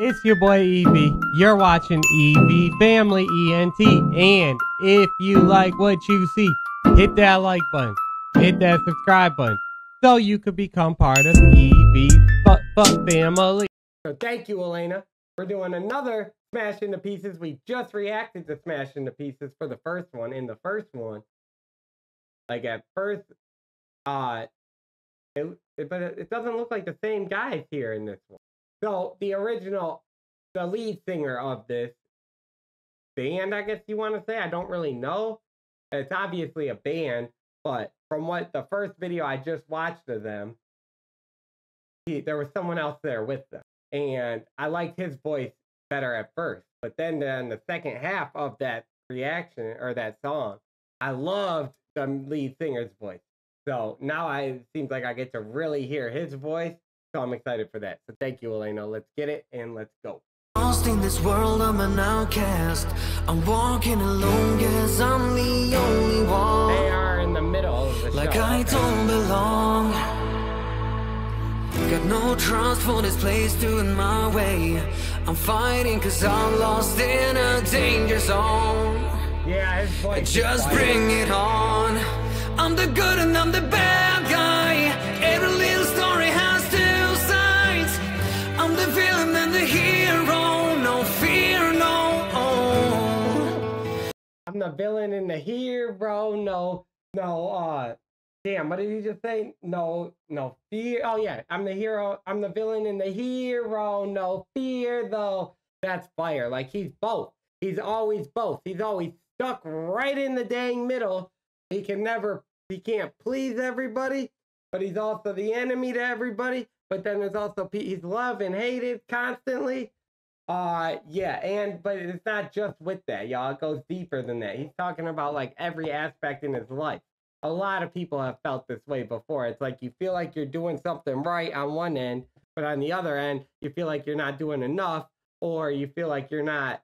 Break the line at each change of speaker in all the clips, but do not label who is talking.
It's your boy EV. You're watching EV Family ENT. And if you like what you see, hit that like button, hit that subscribe button, so you could become part of But Family. So thank you, Elena. We're doing another Smash into Pieces. We just reacted to Smash into Pieces for the first one. In the first one, like at first, uh, it, it, but it doesn't look like the same guys here in this one. So the original, the lead singer of this band, I guess you want to say, I don't really know. It's obviously a band, but from what the first video I just watched of them, he, there was someone else there with them, and I liked his voice better at first. But then in the second half of that reaction or that song, I loved the lead singer's voice. So now I it seems like I get to really hear his voice. So I'm excited for that. So thank you, Elena. Let's get it and let's go.
Lost in this world, I'm an outcast. I'm walking alone, guess I'm the only one.
They are in the middle of the
Like
show.
I
okay.
don't belong. Got no trust for this place doing my way. I'm fighting cause I'm lost in a danger zone.
Yeah, his voice.
Just bring it on. I'm the good and I'm the bad and the hero. No fear, no.
I'm the villain in the hero. No, no, uh, damn, what did he just say? No, no fear. Oh, yeah, I'm the hero. I'm the villain in the hero. No fear, though. That's fire. Like, he's both. He's always both. He's always stuck right in the dang middle. He can never, he can't please everybody, but he's also the enemy to everybody. But then there's also, he's loved and hated constantly. Uh yeah, and but it's not just with that, y'all. It goes deeper than that. He's talking about like every aspect in his life. A lot of people have felt this way before. It's like you feel like you're doing something right on one end, but on the other end, you feel like you're not doing enough, or you feel like you're not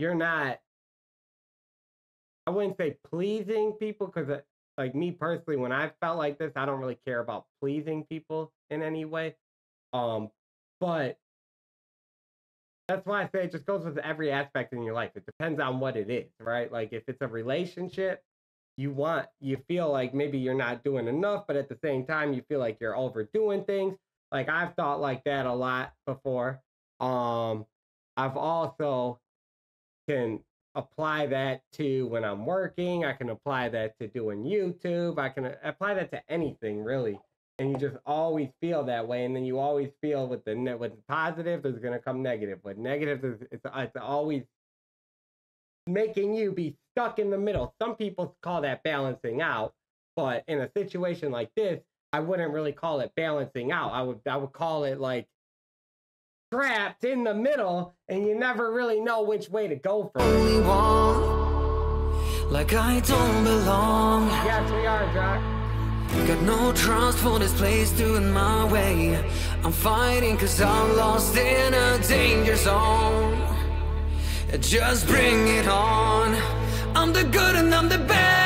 you're not I wouldn't say pleasing people because like me personally, when I felt like this, I don't really care about pleasing people in any way. Um, but that's why I say it just goes with every aspect in your life. It depends on what it is, right? Like if it's a relationship, you want you feel like maybe you're not doing enough, but at the same time you feel like you're overdoing things. Like I've thought like that a lot before. Um I've also can apply that to when I'm working. I can apply that to doing YouTube. I can uh, apply that to anything really and you just always feel that way and then you always feel with the ne- with positive there's going to come negative with negative there's, it's, it's always making you be stuck in the middle some people call that balancing out but in a situation like this i wouldn't really call it balancing out i would i would call it like trapped in the middle and you never really know which way to go from
Only one. Like I don't belong.
yes we are Jock.
Got no trust for this place doing my way. I'm fighting cause I'm lost in a danger zone. Just bring it on. I'm the good and I'm the bad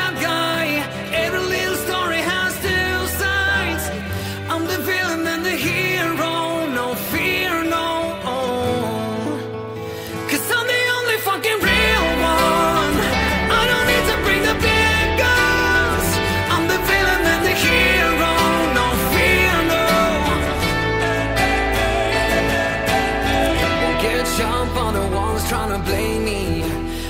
trying to blame me.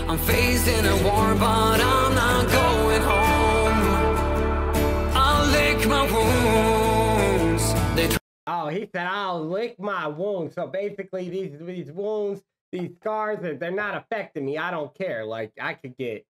I'm facing a war, but I'm not going home. I'll lick my wounds. They
Oh, he said, I'll lick my wounds. So basically, these these wounds, these scars, they're not affecting me. I don't care. Like, I could get.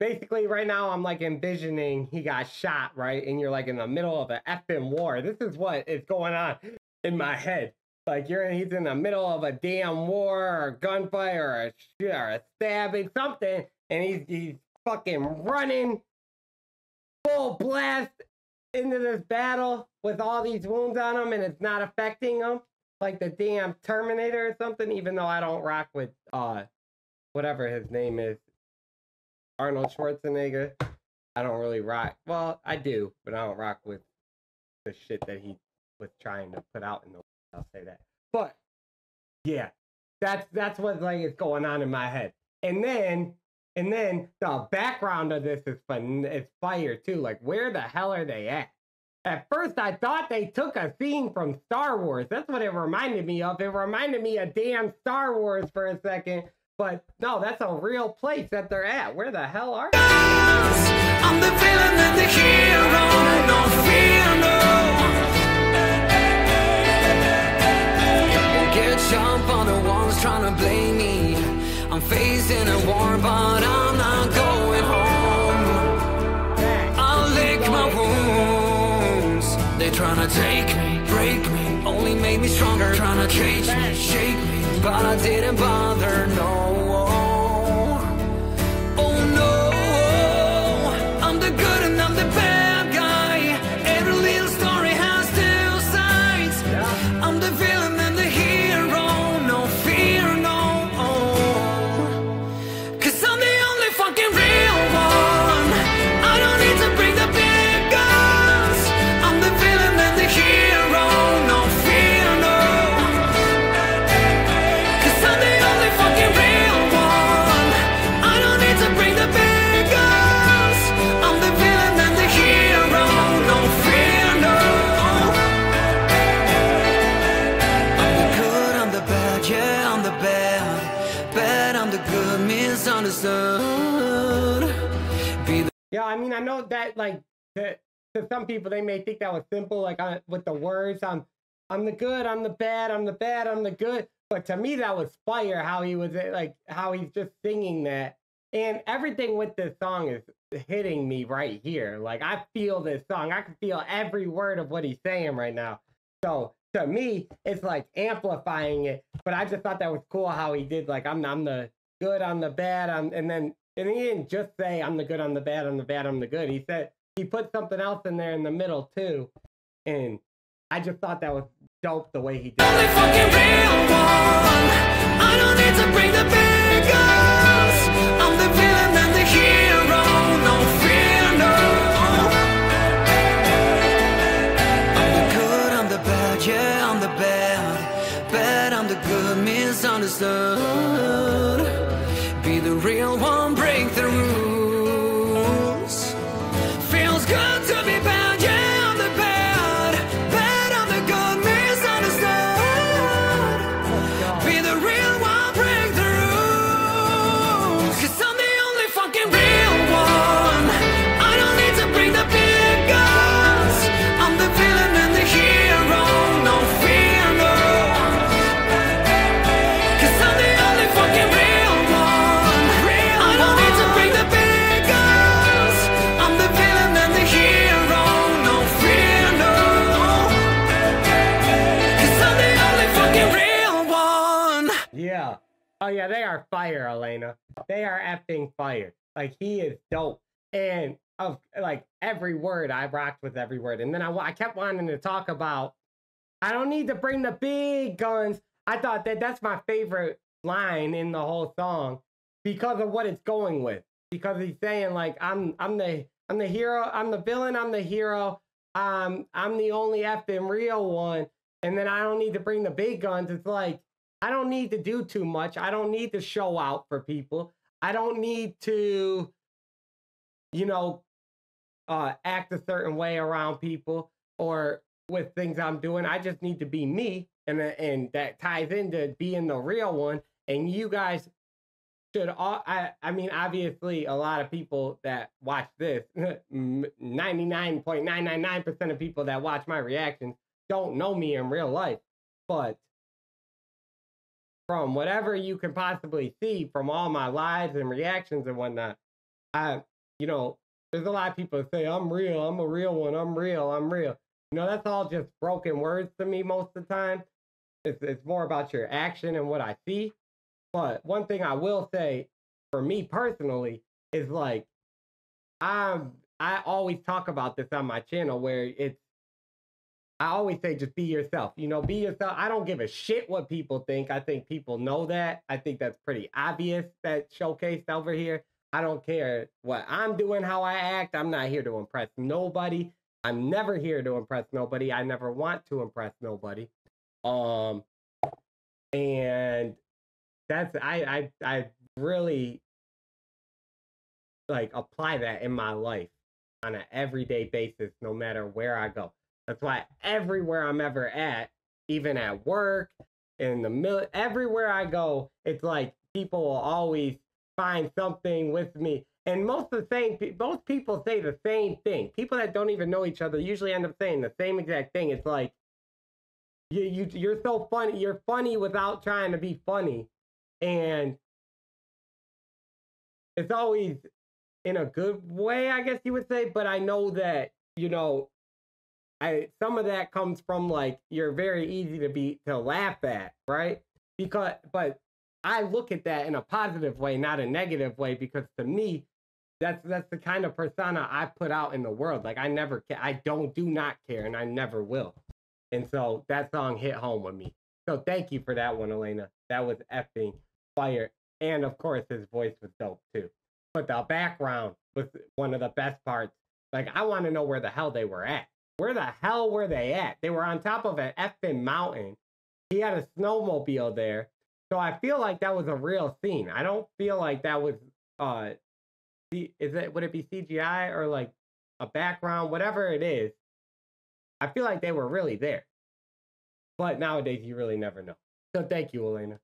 Basically, right now, I'm like envisioning he got shot, right? And you're like in the middle of an effing war. This is what is going on in my head. Like, you're he's in the middle of a damn war or a gunfight or a, or a stabbing, something. And he's, he's fucking running full blast into this battle with all these wounds on him and it's not affecting him like the damn terminator or something even though i don't rock with uh whatever his name is arnold schwarzenegger i don't really rock well i do but i don't rock with the shit that he was trying to put out in the i'll say that But Yeah, that's that's what like is going on in my head. And then and then the background of this is fun. It's fire too. Like where the hell are they at? At first, I thought they took a scene from Star Wars. That's what it reminded me of. It reminded me of damn Star Wars for a second. But no, that's a real place that they're at. Where the hell are they?
Jump on the ones trying to blame me. I'm facing a war, but I'm not going home. I'll lick my wounds. They tryna take me, break me, only make me stronger. Tryna change me, shake me, but I didn't bother, no. Yeah,
I mean, I know that like to, to some people they may think that was simple, like uh, with the words, I'm I'm the good, I'm the bad, I'm the bad, I'm the good. But to me, that was fire. How he was uh, like, how he's just singing that, and everything with this song is hitting me right here. Like I feel this song, I can feel every word of what he's saying right now. So to me, it's like amplifying it. But I just thought that was cool how he did like I'm I'm the good, I'm the bad, I'm and then and he didn't just say I'm the good, I'm the bad, I'm the bad, I'm the good. He said he put something else in there in the middle too. And I just thought that was dope the way he did it. Are fire, Elena. They are effing fire. Like he is dope. And of like every word, I rocked with every word. And then I, I kept wanting to talk about. I don't need to bring the big guns. I thought that that's my favorite line in the whole song because of what it's going with. Because he's saying like I'm I'm the I'm the hero. I'm the villain. I'm the hero. Um, I'm the only effing real one. And then I don't need to bring the big guns. It's like I don't need to do too much. I don't need to show out for people. I don't need to, you know, uh, act a certain way around people or with things I'm doing. I just need to be me, and and that ties into being the real one. And you guys should all. I I mean, obviously, a lot of people that watch this, ninety nine point nine nine nine percent of people that watch my reactions don't know me in real life, but from whatever you can possibly see from all my lives and reactions and whatnot, I, you know, there's a lot of people say, I'm real, I'm a real one, I'm real, I'm real. You know, that's all just broken words to me most of the time. It's, it's more about your action and what I see. But one thing I will say for me personally is like, I'm, I always talk about this on my channel where it's, I always say just be yourself. You know, be yourself. I don't give a shit what people think. I think people know that. I think that's pretty obvious that showcased over here. I don't care what I'm doing, how I act. I'm not here to impress nobody. I'm never here to impress nobody. I never want to impress nobody. Um and that's I I I really like apply that in my life on an everyday basis, no matter where I go. That's why everywhere I'm ever at, even at work, in the mill, everywhere I go, it's like people will always find something with me. And most of the same, most people say the same thing. People that don't even know each other usually end up saying the same exact thing. It's like, you, you you're so funny. You're funny without trying to be funny, and it's always in a good way, I guess you would say. But I know that you know, I some of that comes from like you're very easy to be to laugh at, right? Because but I look at that in a positive way, not a negative way, because to me, that's that's the kind of persona I put out in the world. Like I never, ca- I don't, do not care, and I never will. And so that song hit home with me. So thank you for that one, Elena. That was effing fire. And of course, his voice was dope too. But the background was one of the best parts. Like, I want to know where the hell they were at. Where the hell were they at? They were on top of an effing mountain. He had a snowmobile there. So I feel like that was a real scene. I don't feel like that was uh is it would it be CGI or like a background, whatever it is. I feel like they were really there. But nowadays, you really never know. So thank you, Elena.